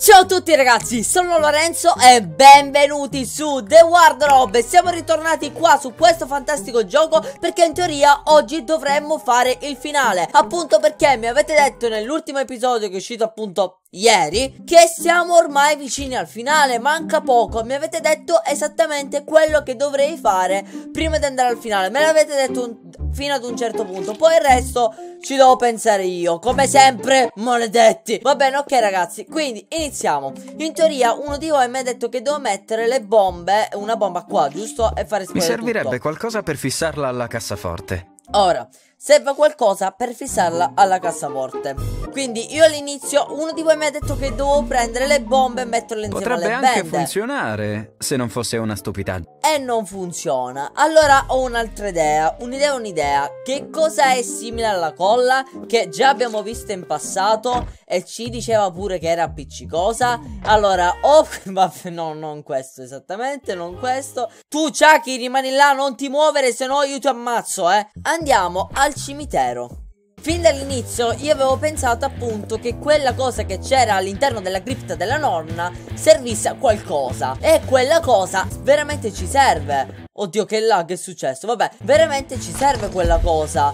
Ciao a tutti ragazzi, sono Lorenzo e benvenuti su The Wardrobe. Siamo ritornati qua su questo fantastico gioco perché in teoria oggi dovremmo fare il finale. Appunto perché mi avete detto nell'ultimo episodio che è uscito appunto ieri Che siamo ormai vicini al finale, manca poco Mi avete detto esattamente quello che dovrei fare prima di andare al finale Me l'avete detto un fino ad un certo punto. Poi il resto ci devo pensare io. Come sempre, maledetti. Va bene, ok ragazzi. Quindi iniziamo. In teoria uno di voi mi ha detto che devo mettere le bombe, una bomba qua, giusto? E fare Mi servirebbe tutto. qualcosa per fissarla alla cassaforte. Ora, serve qualcosa per fissarla alla cassaforte. Quindi io all'inizio uno di voi mi ha detto che devo prendere le bombe e metterle insieme Potrebbe alle anche funzionare, se non fosse una stupidaggine. E non funziona. Allora ho un'altra idea, un'idea un'idea. Che cosa è simile alla colla che già abbiamo visto in passato e ci diceva pure che era appiccicosa? Allora, oh, vabbè, no, non questo esattamente, non questo. Tu Chucky rimani là, non ti muovere, se no io ti ammazzo, eh. Andiamo al cimitero. Fin dall'inizio io avevo pensato appunto che quella cosa che c'era all'interno della cripta della nonna servisse a qualcosa e quella cosa veramente ci serve. Oddio che là che è successo? Vabbè, veramente ci serve quella cosa.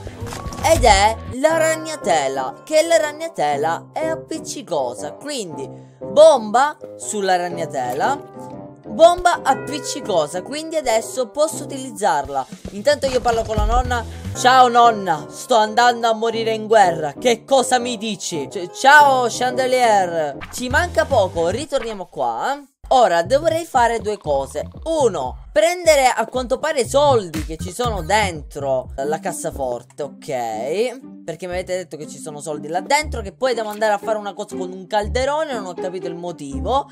Ed è la ragnatela, che la ragnatela è appiccicosa, quindi bomba sulla ragnatela bomba appiccicosa, quindi adesso posso utilizzarla. Intanto io parlo con la nonna. Ciao nonna, sto andando a morire in guerra. Che cosa mi dici? C ciao chandelier. Ci manca poco, ritorniamo qua. Ora dovrei fare due cose. Uno, prendere a quanto pare i soldi che ci sono dentro la cassaforte, ok? Perché mi avete detto che ci sono soldi là dentro, che poi devo andare a fare una cosa con un calderone, non ho capito il motivo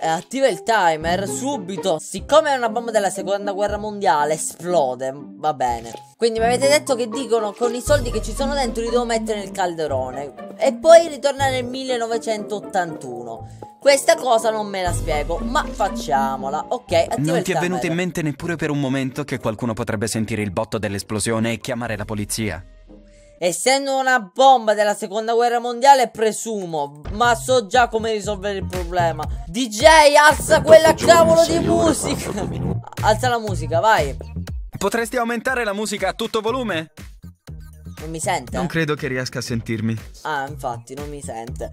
attiva il timer subito. Siccome è una bomba della seconda guerra mondiale, esplode. Va bene. Quindi mi avete detto che dicono con i soldi che ci sono dentro li devo mettere nel calderone. E poi ritornare nel 1981. Questa cosa non me la spiego, ma facciamola. Ok, attiva Non ti è venuto in mente neppure per un momento che qualcuno potrebbe sentire il botto dell'esplosione e chiamare la polizia? Essendo una bomba della seconda guerra mondiale presumo Ma so già come risolvere il problema. DJ alza quella cavolo di musica. Alza la musica vai. Potresti aumentare la musica a tutto volume? Non mi sente? Non credo che riesca a sentirmi. Ah infatti non mi sente.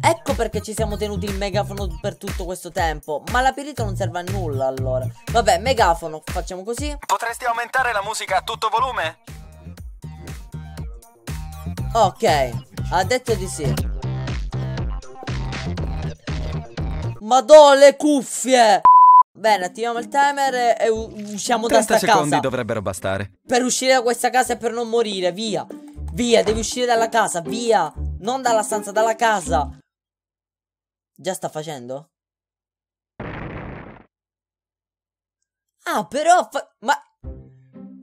Ecco perché ci siamo tenuti il megafono per tutto questo tempo. Ma la pirita non serve a nulla allora. Vabbè megafono facciamo così. Potresti aumentare la musica a tutto volume? Ok, ha detto di sì. Madò le cuffie! Bene, attiviamo il timer e usciamo da sta casa. 30 secondi dovrebbero bastare. Per uscire da questa casa e per non morire, via. Via, devi uscire dalla casa, via. Non dalla stanza, dalla casa. Già sta facendo? Ah, però... Ma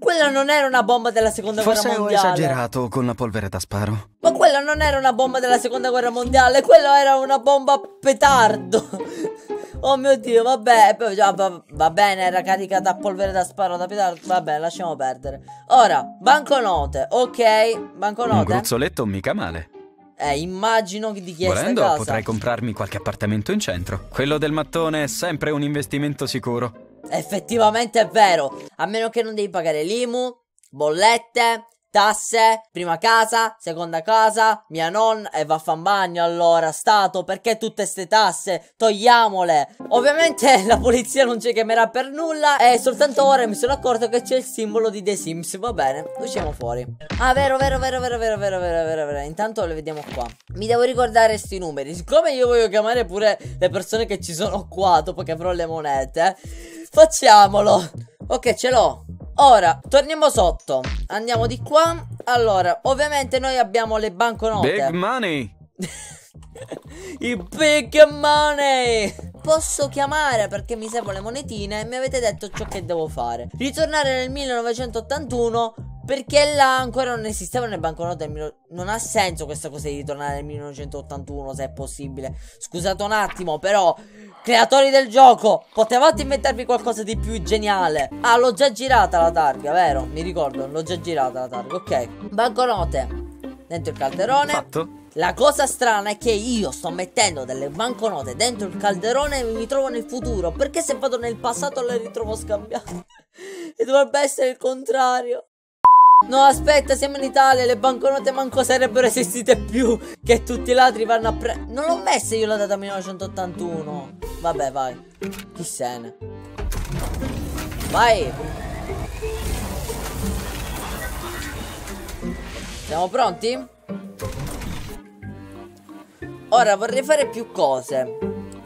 quella non era una bomba della seconda Forse guerra mondiale. Forse ho esagerato con la polvere da sparo. Ma quella non era una bomba della seconda guerra mondiale, quella era una bomba petardo. oh mio dio, vabbè, va, bene, era caricata a polvere da sparo da petardo. Vabbè, lasciamo perdere. Ora, banconote, ok, banconote. Un gruzzoletto mica male. Eh, immagino di chi è Volendo, casa. potrei comprarmi qualche appartamento in centro. Quello del mattone è sempre un investimento sicuro. Effettivamente è vero, a meno che non devi pagare l'IMU, bollette, tasse, prima casa, seconda casa, mia nonna e vaffanbagno allora, Stato, perché tutte queste tasse? Togliamole! Ovviamente la polizia non ci chiamerà per nulla e soltanto ora mi sono accorto che c'è il simbolo di The Sims, va bene, usciamo fuori. Ah, vero, vero, vero, vero, vero, vero, vero, vero, vero, intanto le vediamo qua. Mi devo ricordare questi numeri, siccome io voglio chiamare pure le persone che ci sono qua dopo che avrò le monete, facciamolo. Ok, ce l'ho. Ora, torniamo sotto. Andiamo di qua. Allora, ovviamente noi abbiamo le banconote. Big money. I big money Posso chiamare perché mi servono le monetine E mi avete detto ciò che devo fare Ritornare nel 1981 Perché là ancora non esistevano le banconote Non ha senso questa cosa di ritornare nel 1981 Se è possibile Scusate un attimo però Creatori del gioco, potevate inventarvi qualcosa di più geniale. Ah, l'ho già girata la targa, vero? Mi ricordo, l'ho già girata la targa. Ok. Banconote. Dentro il calderone. Fatto. La cosa strana è che io sto mettendo delle banconote dentro il calderone e mi trovo nel futuro. Perché se vado nel passato le ritrovo scambiate? e dovrebbe essere il contrario. No, aspetta, siamo in Italia, le banconote manco sarebbero esistite più. Che tutti i ladri vanno a pre... Non l'ho messa io la data 1981. Vabbè, vai. Chi se ne. Vai. Siamo pronti? Ora vorrei fare più cose.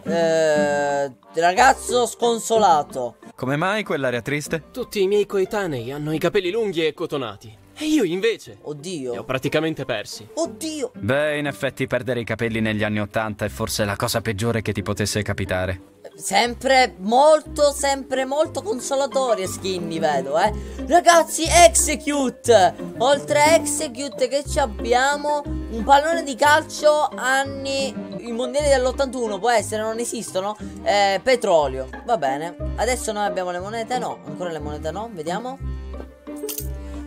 Eh, ragazzo sconsolato. Come mai quell'aria triste? Tutti i miei coetanei hanno i capelli lunghi e cotonati. E io invece Oddio. li ho praticamente persi. Oddio. Beh, in effetti perdere i capelli negli anni Ottanta è forse la cosa peggiore che ti potesse capitare. Sempre molto, sempre molto consolatorie skinny, vedo, eh. Ragazzi, Execute! Oltre a Execute che ci abbiamo un pallone di calcio anni... I mondiali dell'81 può essere, non esistono. Eh, petrolio. Va bene. Adesso noi abbiamo le monete? No, ancora le monete no. Vediamo.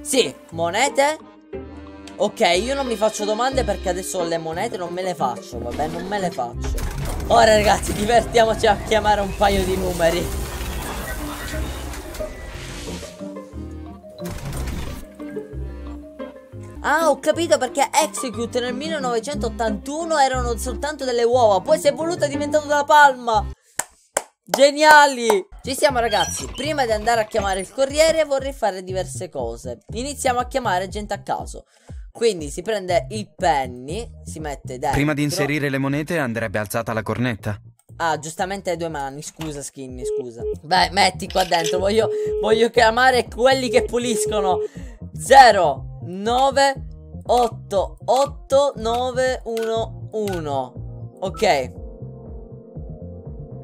Sì, monete. Ok, io non mi faccio domande perché adesso ho le monete non me le faccio, vabbè, non me le faccio. Ora ragazzi, divertiamoci a chiamare un paio di numeri. Ah, ho capito perché Execute nel 1981 erano soltanto delle uova, poi si è voluta diventando la palma. Geniali! Ci siamo ragazzi, prima di andare a chiamare il corriere vorrei fare diverse cose. Iniziamo a chiamare gente a caso. Quindi si prende il penny, si mette dentro. Prima di inserire le monete andrebbe alzata la cornetta. Ah, giustamente hai due mani, scusa Skinny, scusa. Beh, metti qua dentro, voglio, voglio chiamare quelli che puliscono. 0, 9, 8, 8, 9, 1, 1. Ok.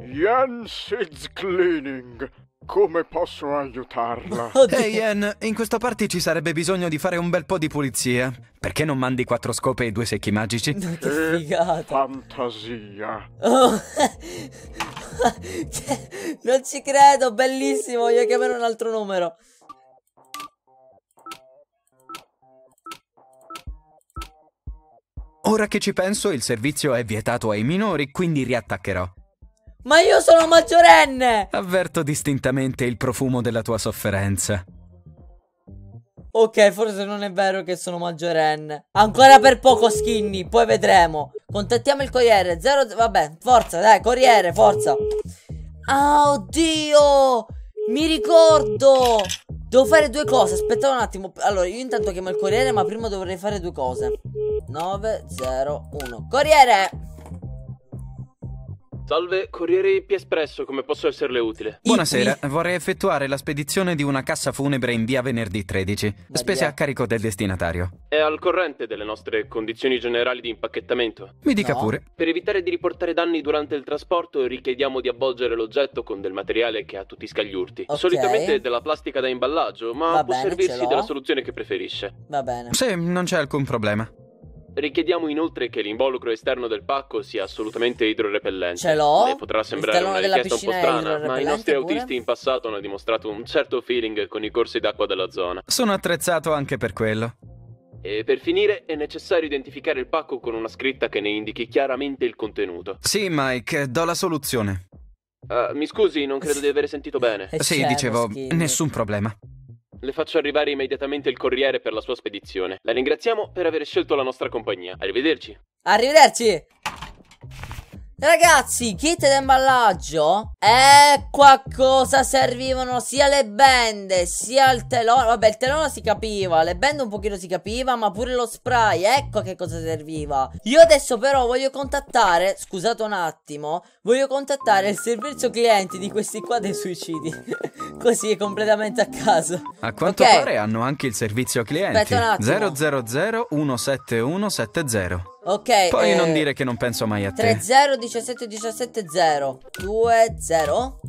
Jens is cleaning. Come posso aiutarla? Ehi, Ian, in questo party ci sarebbe bisogno di fare un bel po' di pulizia. Perché non mandi quattro scope e due secchi magici? che Eh, figata. Fantasia. Oh. Che- non ci credo, bellissimo. Voglio chiamare un altro numero. Ora che ci penso, il servizio è vietato ai minori, quindi riattaccherò. Ma io sono maggiorenne. Avverto distintamente il profumo della tua sofferenza. Ok, forse non è vero che sono maggiorenne. Ancora per poco skinny, poi vedremo. Contattiamo il corriere. Zero, vabbè, forza, dai, corriere, forza. Ah, oddio! Mi ricordo! Devo fare due cose, aspetta un attimo. Allora, io intanto chiamo il corriere, ma prima dovrei fare due cose. 901. Corriere! Salve, Corriere IP Espresso, come posso esserle utile? Buonasera, vorrei effettuare la spedizione di una cassa funebre in via venerdì 13. Spese a carico del destinatario. È al corrente delle nostre condizioni generali di impacchettamento. Mi dica No. pure. Per evitare di riportare danni durante il trasporto, richiediamo di avvolgere l'oggetto con del materiale che ha tutti i scagliurti. Ok. Solitamente della plastica da imballaggio, ma Va può bene, servirsi della soluzione che preferisce. Va bene. Sì, non c'è alcun problema. Richiediamo inoltre che l'involucro esterno del pacco sia assolutamente idrorepellente. Ce l'ho. Le potrà sembrare una richiesta un po' strana, ma i nostri pure? autisti in passato hanno dimostrato un certo feeling con i corsi d'acqua della zona. Sono attrezzato anche per quello. E per finire è necessario identificare il pacco con una scritta che ne indichi chiaramente il contenuto. Sì, Mike, do la soluzione. Ah, mi scusi, non credo di avere sentito bene. Eh, Sì, dicevo, nessun problema. Le faccio arrivare immediatamente il corriere per la sua spedizione. La ringraziamo per aver scelto la nostra compagnia. Arrivederci. Arrivederci. Ragazzi, kit d'imballaggio. Ecco a cosa servivano sia le bende sia il telone. Vabbè, il telone si capiva, le bende un pochino si capiva, ma pure lo spray. Ecco a che cosa serviva. Io adesso però voglio contattare, scusate un attimo, voglio contattare il servizio clienti di questi qua dei suicidi. Così completamente a caso. A quanto Ok. pare hanno anche il servizio clienti. Aspetta un attimo. 000 17170. Ok. Poi eh, non dire che non penso mai a te. 30 17 17 0 2 0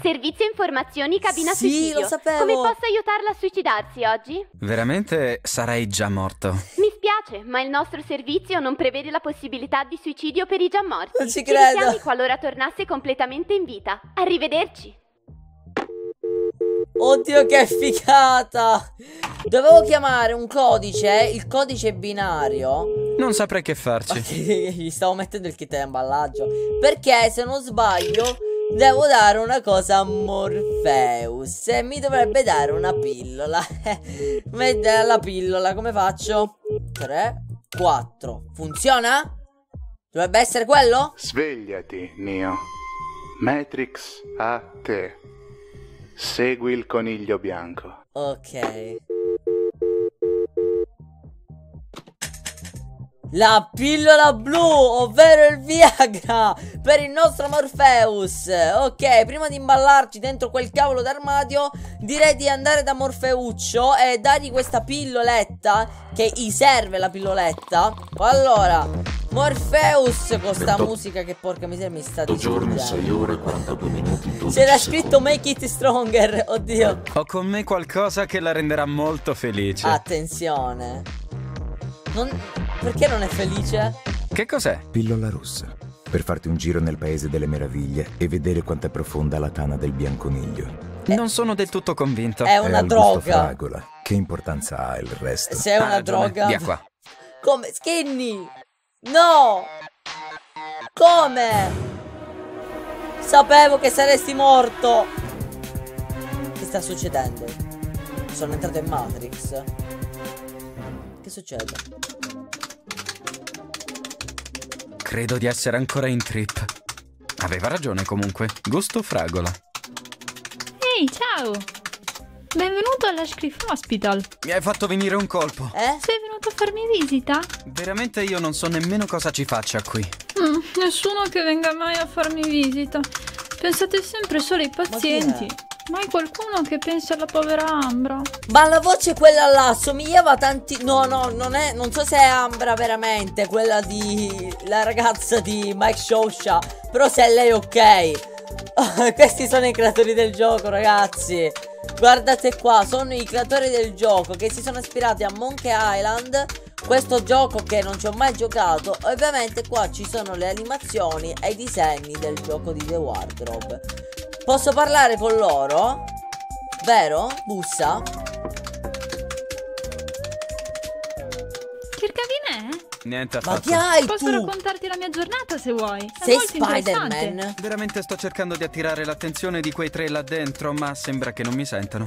Servizio informazioni cabina Sì, suicidio. lo sapevo. Come posso aiutarla a suicidarsi oggi? Veramente sarei già morto. Mi spiace, ma il nostro servizio non prevede la possibilità di suicidio per i già morti. Non ci credo. richiami qualora tornasse completamente in vita. Arrivederci. Oddio che figata! Dovevo chiamare un codice, il codice binario. Non saprei che farci. Gli stavo mettendo il kit di imballaggio. Perché se non sbaglio devo dare una cosa a Morpheus. E mi dovrebbe dare una pillola. Mette la pillola, come faccio? 3, 4. Funziona? Dovrebbe essere quello? Svegliati, Neo. Matrix a te. Segui il coniglio bianco. Ok. La pillola blu, ovvero il Viagra per il nostro Morpheus. Ok, prima di imballarci dentro quel cavolo d'armadio, direi di andare da Morfeuccio e dargli questa pilloletta che gli serve la pilloletta. Allora, Morpheus con sta musica che porca miseria mi sta giorni, 6 distruggendo. ore e 42 minuti. 12 C'era scritto Make it stronger, oddio. Ho con me qualcosa che la renderà molto felice. Attenzione. Non... Perché non è felice? Che cos'è? Pillola rossa. Per farti un giro nel paese delle meraviglie e vedere quanto è profonda la tana del bianconiglio. Non sono del tutto convinto. È una gusto droga. fragola. Che importanza ha il resto? Se è una ragione. droga. Via qua. Come? Skinny! No! Come? Sapevo che saresti morto! Che sta succedendo? Sono entrato in Matrix. Che succede? Credo di essere ancora in trip. Aveva ragione comunque. Gusto fragola. Ehi, ciao! Benvenuto all'Ashcliff Hospital. Mi hai fatto venire un colpo. Eh? Sei venuto a farmi visita? Veramente io non so nemmeno cosa ci faccia qui. Mm, nessuno che venga mai a farmi visita. Pensate sempre solo ai pazienti. è? Mai qualcuno che pensi alla povera Ambra? Ma la voce quella là somigliava tanti. No, no, non è. Non so se è Ambra veramente. Quella di. La ragazza di Mike Shosha. Però se è lei, ok. Questi sono i creatori del gioco, ragazzi. Guardate qua, sono i creatori del gioco che si sono ispirati a Monkey Island. Questo gioco che non ci ho mai giocato. Ovviamente qua ci sono le animazioni e i disegni del gioco di The Wardrobe. Posso parlare con loro? Vero? Bussa? Cercavi me? Niente Ma affatto. chi hai Posso tu? raccontarti la mia giornata se vuoi. È Sei molto interessante. Spider-Man? Veramente sto cercando di attirare l'attenzione di quei tre là dentro, ma sembra che non mi sentano.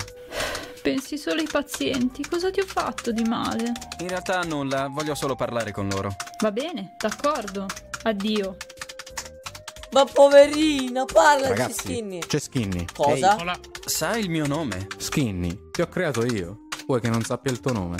Pensi solo ai pazienti. Cosa ti ho fatto di male? In realtà nulla, voglio solo parlare con loro. Va bene, d'accordo. Addio. Ma poverina, parlaci Ragazzi, Skinny. c'è Skinny. Cosa? Sai il mio nome? Skinny, ti ho creato io. Vuoi che non sappia il tuo nome?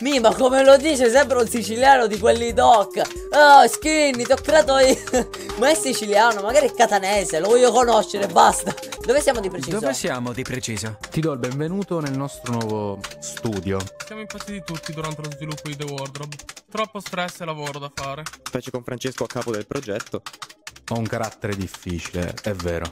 Mi, ma come lo dice sempre un siciliano di quelli doc. Oh, Skinny, ti ho creato io. ma è siciliano, magari è catanese, lo voglio conoscere, basta. Dove siamo di preciso? Dove siamo di preciso? Ti do il benvenuto nel nostro nuovo studio. Siamo impazziti tutti durante lo sviluppo di The Wardrobe. Troppo stress e lavoro da fare. Specie con Francesco a capo del progetto. Ho un carattere difficile, è vero.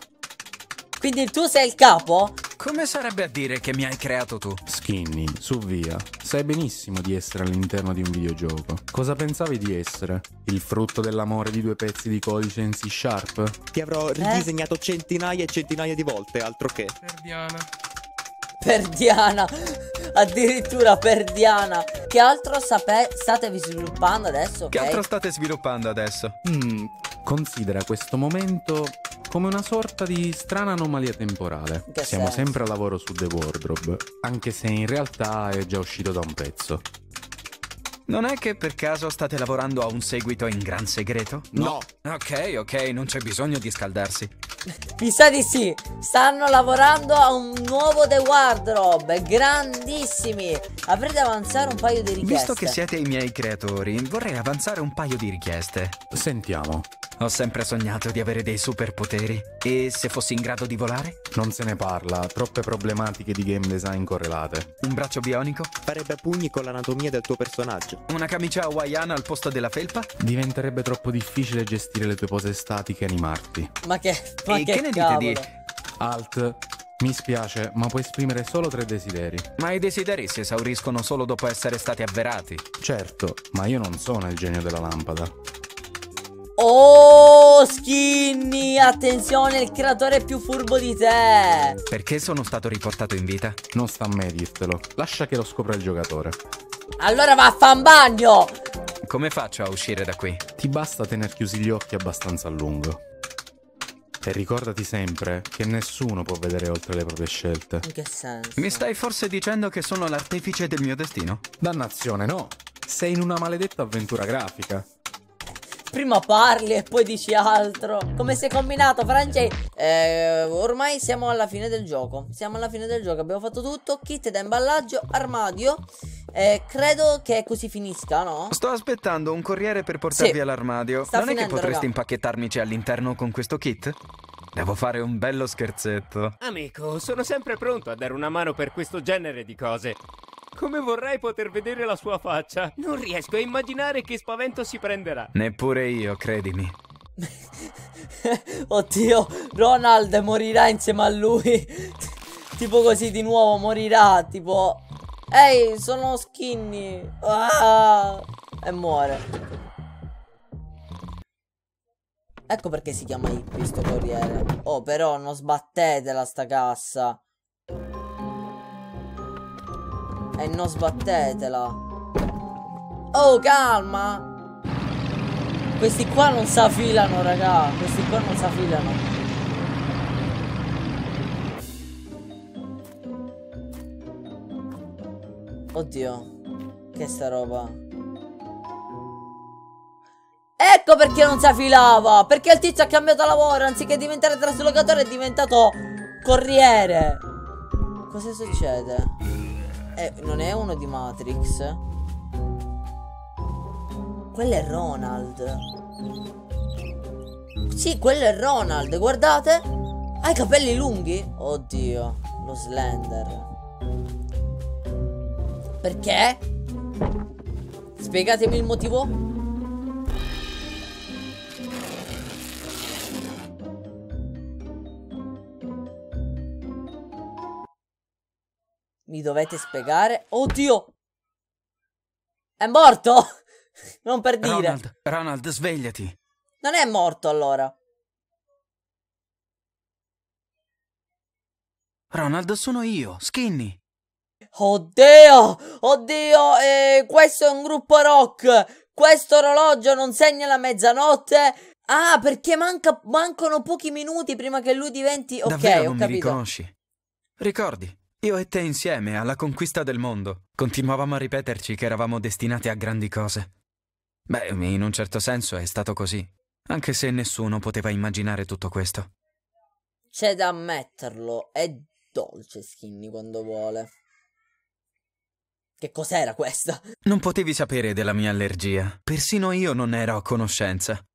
Quindi tu sei il capo? Come sarebbe a dire che mi hai creato tu? Skinny, su via. Sai benissimo di essere all'interno di un videogioco. Cosa pensavi di essere? Il frutto dell'amore di due pezzi di codice in C Sharp? Ti avrò ridisegnato centinaia e centinaia di volte, altro che. Per Diana. Per Diana. Addirittura per Diana. Che altro sape- state sviluppando adesso? Ok. Che altro state sviluppando adesso? Hmm, considera questo momento come una sorta di strana anomalia temporale. che Siamo senso? sempre a lavoro su The Wardrobe, anche se in realtà è già uscito da un pezzo. Non è che per caso state lavorando a un seguito in gran segreto? No. Ok, ok, non c'è bisogno di scaldarsi. Mi sa di sì. Stanno lavorando a un nuovo The Wardrobe. Grandissimi. Avrete avanzare un paio di richieste. Visto che siete i miei creatori, vorrei avanzare un paio di richieste. Sentiamo, Ho sempre sognato di avere dei superpoteri. E se fossi in grado di volare? non se ne parla, troppe problematiche di game design correlate. Un braccio bionico? Farebbe a pugni con l'anatomia del tuo personaggio. Una camicia hawaiana al posto della felpa? Diventerebbe troppo difficile gestire le tue pose statiche e animarti. Ma che. Ma e che, che ne dite cavolo. di... Alt, mi spiace, ma puoi esprimere solo tre desideri. Ma i desideri si esauriscono solo dopo essere stati avverati. Certo, ma io non sono il genio della lampada. Oh, Skinny, attenzione, il creatore è più furbo di te. Perché sono stato riportato in vita? Non sta a me dirtelo. Lascia che lo scopra il giocatore. Allora va a fan bagno. Come faccio a uscire da qui? Ti basta tener chiusi gli occhi abbastanza a lungo. E ricordati sempre che nessuno può vedere oltre le proprie scelte. In che senso? Mi stai forse dicendo che sono l'artefice del mio destino? Dannazione, no. Sei in una maledetta avventura grafica. Prima parli e poi dici altro. Come sei combinato, Franci? Eh, ormai siamo alla fine del gioco. Siamo alla fine del gioco. Abbiamo fatto tutto. Kit da imballaggio, armadio. Eh, credo che così finisca, no? Sto aspettando un corriere per portarvi Sì. all'armadio. Sta non è che finendo, potresti raga. impacchettarmici all'interno con questo kit? Devo fare un bello scherzetto. Amico, sono sempre pronto a dare una mano per questo genere di cose. Come vorrei poter vedere la sua faccia. Non riesco a immaginare che spavento si prenderà. Neppure io, credimi. Oddio, Ronald morirà insieme a lui. tipo così di nuovo morirà. Tipo, ehi, sono skinny. Ah! e muore. Ecco perché si chiama Hippie sto corriere. Oh, però non sbattetela sta cassa. E non sbattetela. Oh, calma. Questi qua non si affilano, raga. Questi qua non si affilano. Oddio. Che sta roba. Ecco perché non si affilava. Perché il tizio ha cambiato lavoro. Anziché diventare traslocatore è diventato corriere. Cosa succede? Eh, non è uno di Matrix? Quello è Ronald. Sì, quello è Ronald, guardate. Ha i capelli lunghi? Oddio, lo Slender. Perché? Spiegatemi il motivo. Mi dovete spiegare. Oddio! È morto? non per dire. Ronald, Ronald, svegliati. Non è morto allora. Ronald, sono io, Skinny. Oddio! Oddio! Eh, questo è un gruppo rock! Questo orologio non segna la mezzanotte? Ah, perché manca- mancano pochi minuti prima che lui diventi... Ok, Davvero ho non mi capito. riconosci? Ricordi, io e te insieme alla conquista del mondo. Continuavamo a ripeterci che eravamo destinati a grandi cose. Beh, in un certo senso è stato così. Anche se nessuno poteva immaginare tutto questo. C'è da ammetterlo, è dolce Skinny quando vuole. Che cos'era questa? Non potevi sapere della mia allergia. Persino io non ne ero a conoscenza.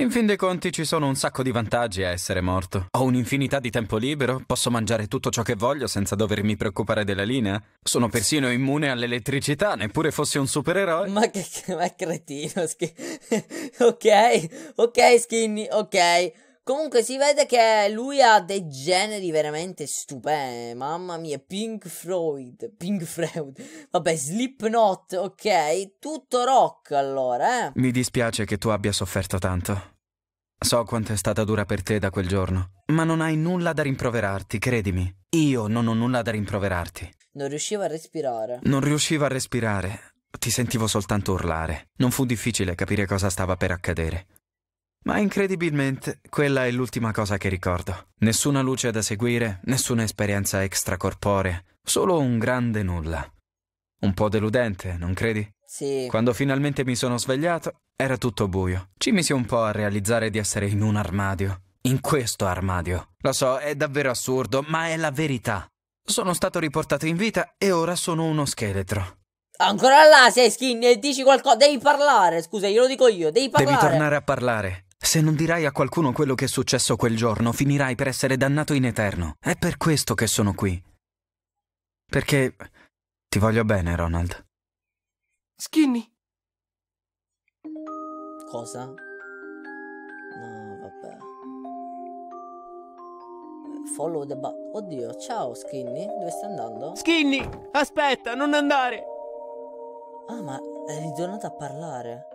In fin dei conti ci sono un sacco di vantaggi a essere morto. Ho un'infinità di tempo libero, posso mangiare tutto ciò che voglio senza dovermi preoccupare della linea. Sono persino immune all'elettricità, neppure fossi un supereroe. Ma che, ma cretino Skinny. ok, ok Skinny, ok. Comunque si vede che lui ha dei generi veramente stupendi. Mamma mia, Pink Floyd, Pink Floyd. Vabbè, Slipknot, ok. Tutto rock allora, eh. Mi dispiace che tu abbia sofferto tanto. So quanto è stata dura per te da quel giorno, ma non hai nulla da rimproverarti, credimi. Io non ho nulla da rimproverarti. Non riuscivo a respirare. Non riuscivo a respirare, ti sentivo soltanto urlare. Non fu difficile capire cosa stava per accadere. Ma incredibilmente, quella è l'ultima cosa che ricordo. Nessuna luce da seguire, nessuna esperienza extracorporea, solo un grande nulla. Un po' deludente, non credi? Sì. Quando finalmente mi sono svegliato, era tutto buio. Ci misi un po' a realizzare di essere in un armadio. In questo armadio. Lo so, è davvero assurdo, ma è la verità. Sono stato riportato in vita e ora sono uno scheletro. Ancora là sei Skinny e dici qualcosa. Devi parlare, scusa, glielo dico io. Devi parlare. Devi tornare a parlare. Se non dirai a qualcuno quello che è successo quel giorno, finirai per essere dannato in eterno. È per questo che sono qui. Perché ti voglio bene, Ronald. Skinny. Cosa? No, vabbè. Follow the button. Oddio, ciao Skinny. Dove stai andando? Skinny, aspetta, non andare. Ah, ma è ritornato a parlare.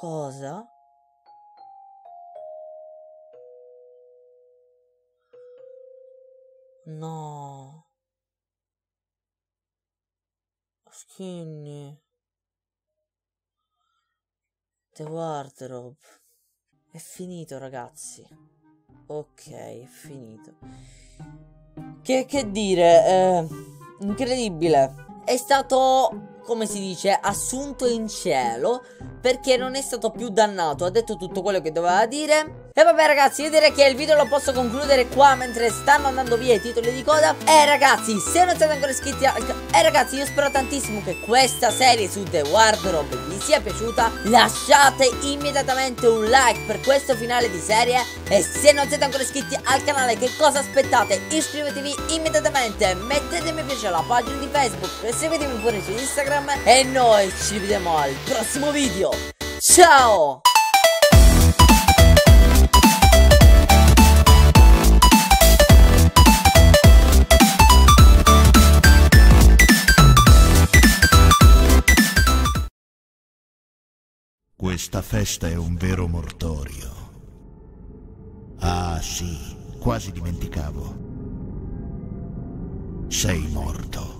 Cosa? No. Skinny. The Wardrobe. È finito, ragazzi. Ok, è finito. Che, che dire, eh, incredibile. È stato, come si dice, assunto in cielo perché non è stato più dannato. Ha detto tutto quello che doveva dire. E vabbè ragazzi, io direi che il video lo posso concludere qua mentre stanno andando via i titoli di coda. E ragazzi, se non siete ancora iscritti al canale... E ragazzi, io spero tantissimo che questa serie su The Wardrobe vi sia piaciuta. Lasciate immediatamente un like per questo finale di serie. E se non siete ancora iscritti al canale, che cosa aspettate? Iscrivetevi immediatamente, mettete mi piace alla pagina di Facebook, e seguitemi pure su Instagram. E noi ci vediamo al prossimo video. Ciao! Questa festa è un vero mortorio. Ah sì, quasi dimenticavo. Sei morto.